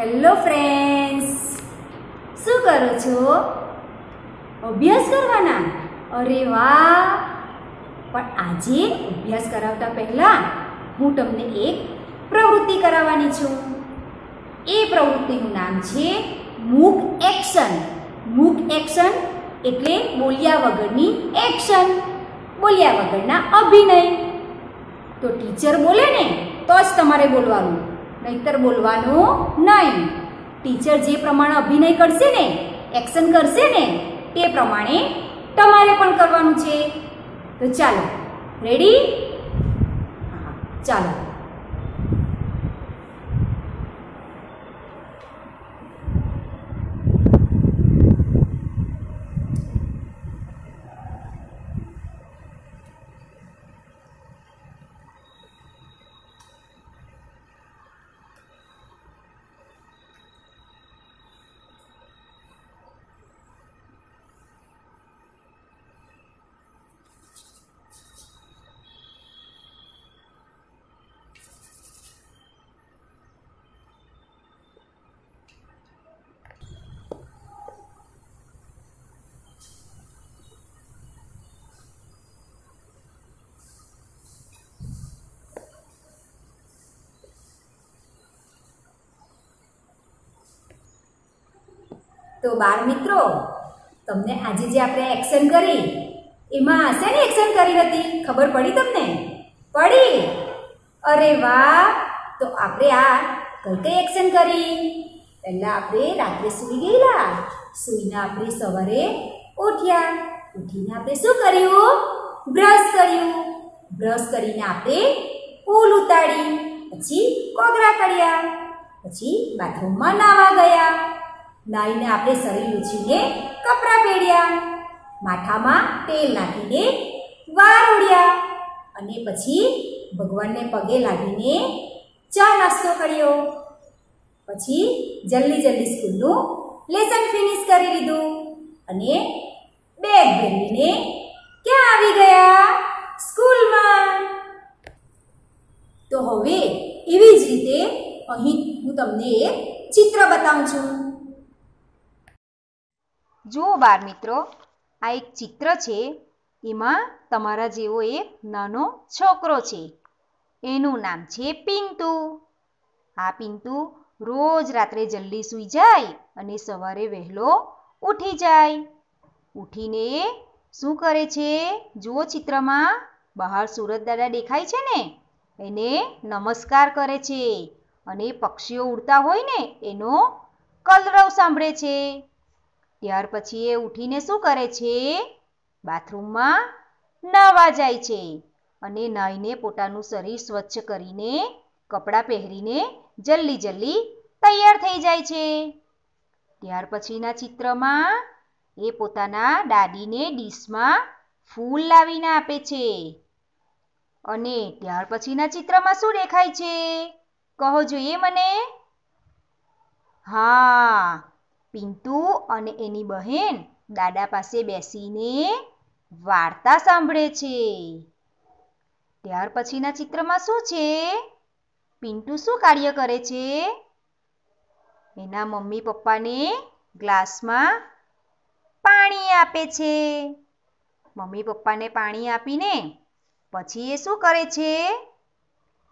Hello friends શું કરો છો? અભ્યાસ કરવાના? અરે વાહ. પણ આજે અભ્યાસ કરાવતા પહેલાં હું તમને એક પ્રવૃત્તિ કરાવવાની છું. એ પ્રવૃત્તિનું નામ છે મૂક એક્શન મૂક એક્શન એટલે બોલ્યા વગરની એક્શન બોલ્યા વગરના અભિનય. તો ટીચર બોલે ને, તો જ તમારે બોલવાનું. નહીતર બોલવાનું નહીં. ટીચર જે પ્રમાણે અભિનય કરશે ને એક્શન કરશે ને, તે પ્રમાણે તમારે પણ કરવાનું છે. તો ચાલો રેડી હા, ચાલો. તો બાળ મિત્રો, તમને આજે જે આપણે એક્શન કરી, એમાં શેની એક્શન કરી હતી? ખબર પડી તમને? પડી! અરે વાહ! તો આપણે આ કઈ કઈ એક્શન કરી. પહેલાં આપણે રાત્રે સૂઈ ગયેલા. સૂઈને આપણે સવારે ઉઠ્યા. ઉઠીને આપણે શું કર્યું? બ્રશ કર્યું. બ્રશ કરીને આપણે ફૂલ ઉતાડી પછી કોગરા કર્યા. પછી બાથરૂમમાં નાવા ગયા. નાઈને આપણે શરીર ઉછીને કપડાં પહેર્યા. માથામાં તેલ નાખીને વાર ઉડ્યા અને પછી ભગવાનને પગે લાગીને ચા નાસ્તો કર્યો. પછી જલ્દી જલ્દી સ્કૂલનું લેસન ફિનિશ કરી લીધું અને બેગ ભરીને ક્યાં આવી ગયા? સ્કૂલમાં. તો હવે એવી જ રીતે અહીં હું તમને એક ચિત્ર બતાવું છું. જુઓ બાર મિત્રો, આ એક ચિત્ર છે. એમાં તમારા જેવો એક નાનો છોકરો છે. એનું નામ છે પિન્ટુ. આ પિન્ટુ રોજ રાત્રે જલ્દી સૂઈ જાય અને સવારે વહેલો ઉઠી જાય. ઉઠીને શું કરે છે? જુઓ ચિત્રમાં, બહાર સુરત દાદા દેખાય છે ને? એને નમસ્કાર કરે છે. અને પક્ષીઓ ઉડતા હોય ને, એનો કલરવ સાંભળે છે. ત્યાર પછી એ ઉઠીને શું કરે છે? બાથરૂમમાં નાવા જાય છે અને નાહીને પોતાનું શરીર સ્વચ્છ કરીને કપડાં પહેરીને જલ્દી જલ્દી તૈયાર થઈ જાય છે. ત્યાર પછીના ચિત્રમાં એ પોતાના દાદીને ડીશમાં ફૂલ લાવીને આપે છે. અને ત્યાર પછીના ચિત્રમાં શું દેખાય છે? કહો જોઈએ મને. હા પિન્ટુ અને એની બહેન દાદા પાસે બેસીને વાર્તા સાંભળે છે. ત્યાર પછીના ચિત્રમાં શું છે? પિન્ટુ શું કાર્ય કરે છે? એના મમ્મી પપ્પાને ગ્લાસમાં પાણી આપે છે. મમ્મી પપ્પાને પાણી આપીને પછી એ શું કરે છે?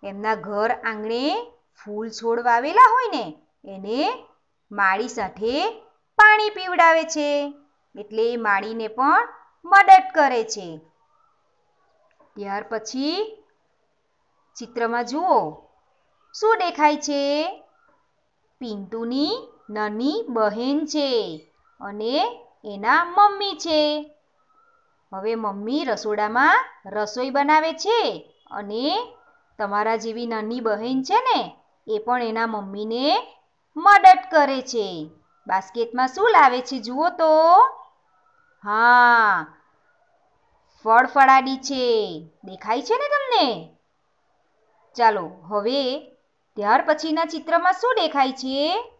એમના ઘર આંગણે ફૂલ છોડ વાવેલા હોય ને, એને માળી સાથે પાણી પીવડાવે છે. એટલે માળીને પણ મદદ કરે છે. ત્યાર પછી ચિત્રમાં જુઓ. શું દેખાય છે? પિન્ટુની નાની બહેન છે અને એના મમ્મી છે. હવે મમ્મી રસોડામાં રસોઈ બનાવે છે અને તમારા જેવી નાની બહેન છે ને, એ પણ એના મમ્મીને મદદ કરે છે. બાસ્કેટમાં શું લાવે છે જુઓ તો. હા ફળ ફળાડી છે. દેખાય છે ને તમને? ચાલો, હવે ત્યાર પછીના ચિત્રમાં શું દેખાય છે?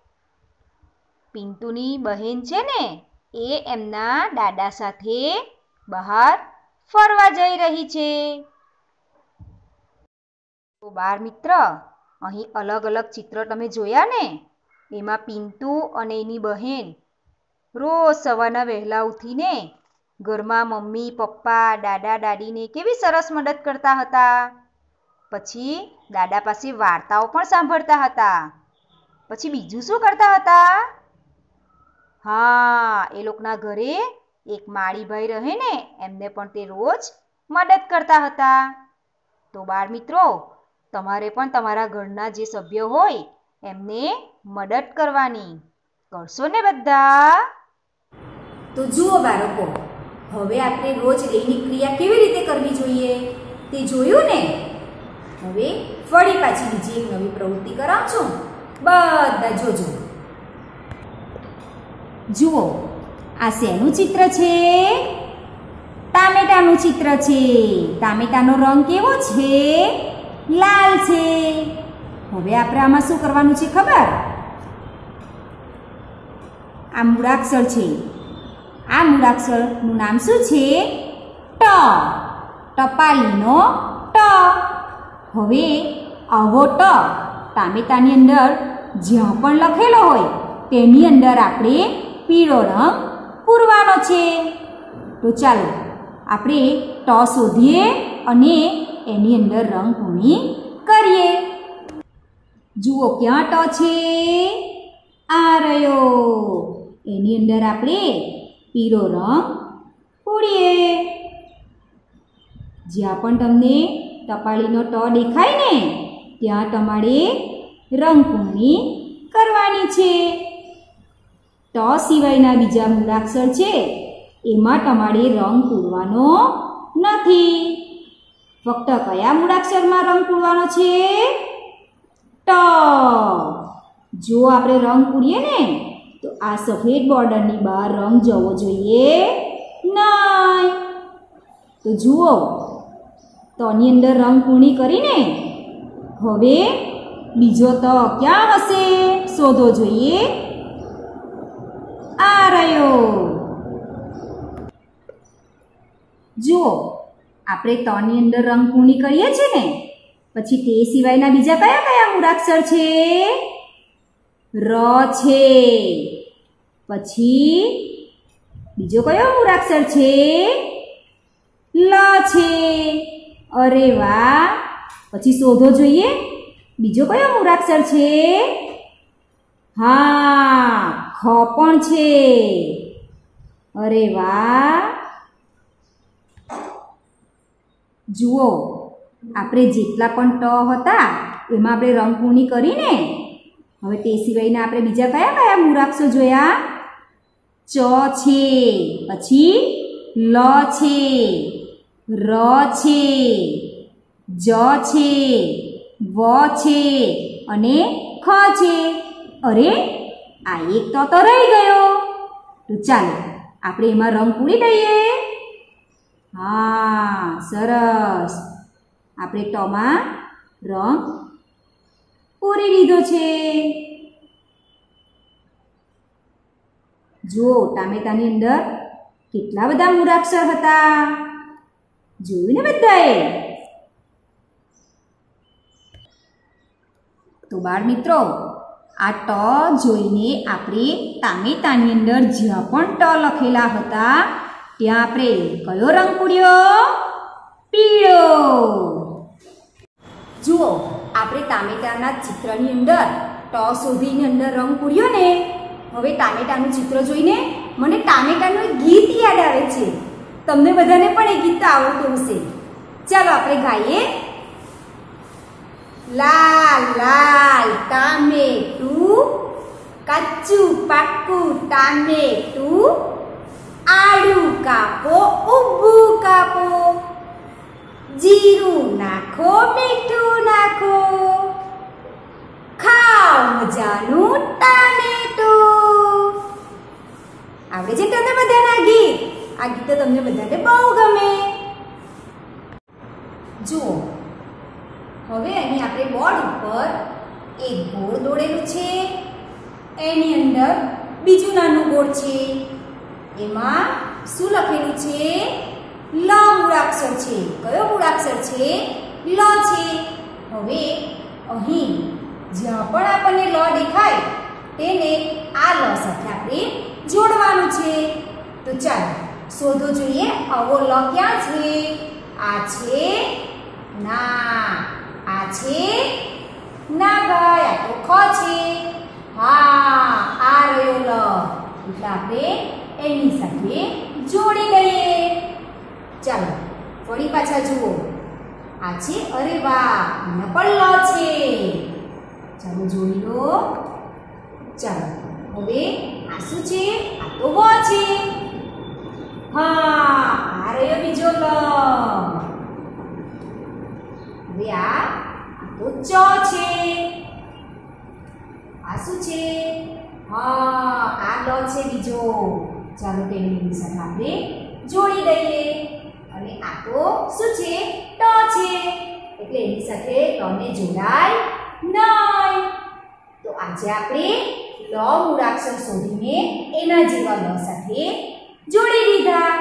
પિન્ટુની બહેન છે ને, એ એમના દાદા સાથે બહાર ફરવા જઈ રહી છે. તો બાર મિત્ર, અહીં અલગ અલગ ચિત્ર તમે જોયા ને? એમાં પિન્ટુ અને એની બહેન રોજ સવારના વહેલા ઉઠીને ઘરમાં મમ્મી, પપ્પા, દાદા, દાદીને કેવી સરસ મદદ કરતા હતા. પછી દાદા પાસે વાર્તાઓ પણ સાંભળતા હતા. પછી બીજું શું કરતા હતા? હા, એ લોકોના ઘરે એક માળીભાઈ રહે ને, એમને પણ તે રોજ મદદ કરતા હતા. તો બાળ મિત્રો, તમારે પણ તમારા ઘરના જે સભ્યો હોય એમને મદદ કરવાની. કરશો ને બધા? તો જુઓ બાળકો, હવે આપણે રોજ દૈનિક ક્રિયા કેવી રીતે કરવી જોઈએ? તે જોયું ને? હવે ફરી પાછી બીજી એક નવી પ્રવૃત્તિ કરાવું છું બધા જોજો. જુઓ, આ શેનું ચિત્ર છે? ટામેટાનું ચિત્ર છે. ટામેટાનો રંગ કેવો છે? લાલ છે. હવે આપણે આમાં શું કરવાનું છે ખબર? આ મૂળાક્ષર છે. આ મૂળાક્ષરનું નામ શું છે? ટ. ટપાલીનો ટ. હવે આવો ટ ટામેટાની અંદર જ્યાં પણ લખેલો હોય તેની અંદર આપણે પીળો રંગ પૂરવાનો છે. તો ચાલો આપણે ટ શોધીએ અને એની અંદર રંગ પૂર્ણી કરીએ. જુઓ ક્યાં ટ છે? આ રહ્યો. એની અંદર આપણે પીળો રંગ પૂરીએ જ્યાં પણ તમને ટપાલીનો ટ દેખાય ને, ત્યાં તમારે રંગપૂર્ણી કરવાની છે. ટ સિવાયના બીજા મૂળાક્ષર છે, એમાં તમારે રંગ પૂરવાનો નથી. ફક્ત કયા મૂળાક્ષરમાં રંગ પૂરવાનો છે? ટ. જો આપણે રંગ પૂરીએ ને આ સફેદ બોર્ડરની બહાર રંગ જવો જોઈએ નહીં. તો જુઓ, તોની અંદર રંગ પૂર્ણી કરીને હવે બીજો તો ક્યાં હશે? શોધો જોઈએ. આ રહ્યો. જુઓ, આપણે તની અંદર રંગ પૂર્ણી કરીએ છીએ ને, પછી તે સિવાયના બીજા કયા કયા મૂળાક્ષર છે? ર છે. પછી બીજો કયો મૂળાક્ષર છે? લ છે. અરે વાહ. પછી શોધો જોઈએ. બીજો કયો મૂળાક્ષર છે? હા, ખ પણ છે. અરે વાહ. જુઓ, આપણે જેટલા પણ ટ હતા, એમાં આપણે રંગપૂર્ણી કરીને, હવે તે સિવાયના આપણે બીજા કયા કયા મૂળાક્ષરો જોયા? ચ છે પછી લ છે ર છે જ છે વ છે અને ખ છે અરે, આ એક તો તો રહી ગયો. તો ચાલો, આપણે એમાં રંગ પૂરી દઈએ. હા, સરસ. આપણે ટમાં રંગ પૂરી દીધો છે. જુઓ, ટામેટાની અંદર કેટલા બધા મૂળાક્ષર હતા. જોયું ને બધાએ? તો બાળ મિત્રો આ ટ જોઈને આપણે ટામેટાની અંદર જ્યાં પણ ટ લખેલા હતા, ત્યાં આપણે કયો રંગ પૂર્યો? પીળો. જુઓ, આપણે ટામેટાના ચિત્રની અંદર ટ શોધીની અંદર રંગ પૂર્યો ને. હવે ટામેટાનું ચિત્ર જોઈને મને ટામેટાનું એક ગીત યાદ આવે છે. તમને બધાને પણ એ ગીત તો આવડતું હશે. ચાલો આપણે ગાઈએ. લાલ લાલ ટામેટું કાચું પાકું ટામેટું આડું કાપો ઊભું કાપો, જીરું નાખો, મીઠું નાખો ખાવ મજાનું ટામેટું આવડે છે તમને બધાના ગીત આ ગીત તો તમને બધાને બહુ ગમે જુઓ હવે અહીં આપણે બોર્ડ ઉપર એક ગોળ દોરેલું છે એની અંદર બીજું નાનું ગોળ છે એમાં શું લખેલું છે? લ મૂળાક્ષર છે. કયો મૂળાક્ષર છે? લ છે. હવે અહીં જ્યાં પણ આપણને લ દેખાય, તેને આ લ સાથે આપણે જોડવાનું છે. તો ચાલો, શોધો જોઈએ આવો લ ક્યાં છે? આ છે ના, આ છે ના ભાઈ આ તો ખ છે. હા, આ રહ્યો લ. એટલે આપણે એની સાથે જોડી લઈએ. ચાલો, ફરી પાછા જુઓ. આ છે અરે વાહ નપણ પણ લ છે. ચાલો જોડી લો. ચાલો, હવે આ શું છે? આ તો વ છે. હા, આ રહ્યો બીજો લ. હવે આ તો ચ છે. આ શું છે? હા, આ લ છે બીજો. ચાલો તેને એની સાથે જોડી દઈએ. અને આ તો શું છે? ટ છે. એટલે એની સાથે ટને જોડાય નહીં. તો આજે આપણે લ મૂળાક્ષર શોધીને એના જેવા લ સાથે જોડી દીધા.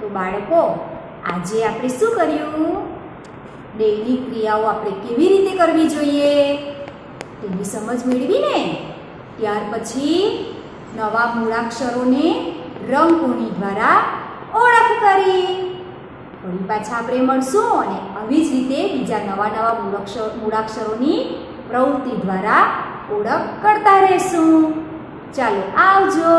તો બાળકો, આજે આપણે શું કર્યું? ડેલી ક્રિયાઓ આપણે કેવી રીતે કરવી જોઈએ? તેની સમજ મેળવીને ત્યાર પછી નવા મૂળાક્ષરોને રંગોની દ્વારા ઓળખ કરી. ફરી પાછા આપણે મળશું અને આવી જ રીતે બીજા નવા નવા મૂળાક્ષર, મૂળાક્ષરોની પ્રવૃત્તિ દ્વારા ઓળખ કરતા રહેશું. ચાલો આવજો.